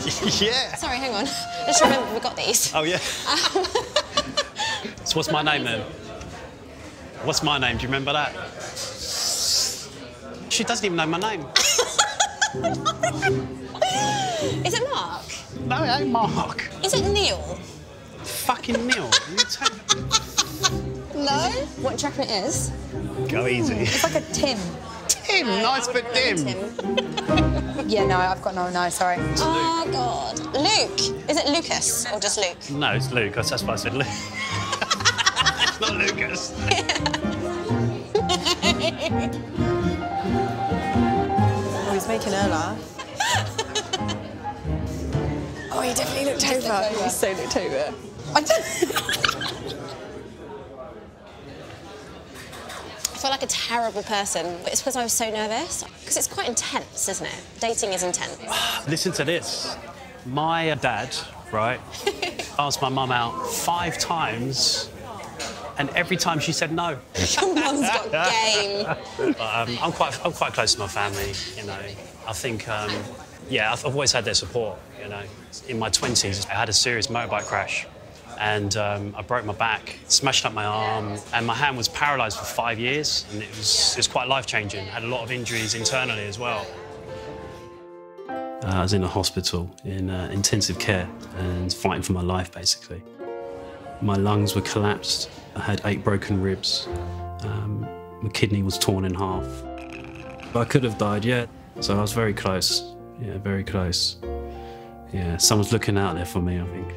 yeah. Sorry, hang on. Just remember we got these. Oh, yeah. so what's my name then? What's my name? Do you remember that? She doesn't even know my name. Is it Mark? No, it ain't Mark. Is it Neil? Fucking Neil. No. What do you reckon it is? Go easy. It's like a Tim. Tim, nice but dim. Yeah, no, I've got no, no, sorry. Oh God. Luke. Is it Lucas or just Luke? No, it's Lucas. That's why I said Luke. it's not Lucas. Oh, he's making her laugh. oh, he definitely looked over. He so looked over. I feel like a terrible person, but it's because I was so nervous. Because it's quite intense, isn't it? Dating is intense. Listen to this. My dad, right, asked my mum out five times, and every time she said no. Your mum's got game. But, um, I'm quite, I'm quite close to my family. You know, I think, um, yeah, I've I've always had their support. You know, in my 20s, I had a serious motorbike crash, and um, I broke my back, smashed up my arm, and my hand was paralysed for five years, and it was, it was quite life changing. Had a lot of injuries internally as well. Uh, I was in a hospital in uh, intensive care and fighting for my life, basically. My lungs were collapsed. I had eight broken ribs. Um, my kidney was torn in half. I could have died, yeah. So I was very close. Yeah, very close. Yeah, someone's looking out there for me, I think.